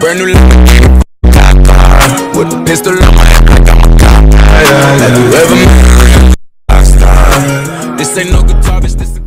Brand new Lamborghini, cop car. With a pistol on my head like I'm a cop. Have you ever met a rockstar? This ain't no guitar, bitch, this